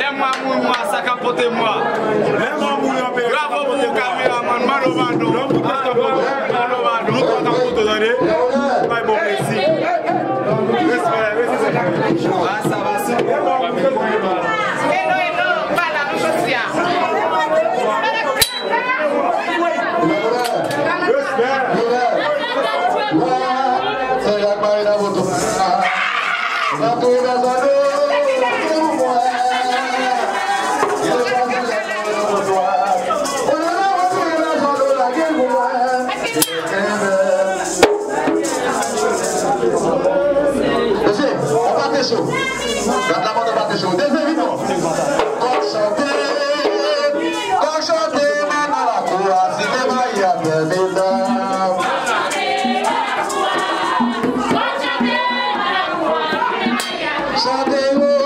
Lèmwa moun mwa sa kapote mwa. Lèmwa moun yon pe Bravo moun kameraman Mano mando Mano mando Nou kontan koto dane Bay bon mesi Respect Respect Asa basa Deixa eu. Já deu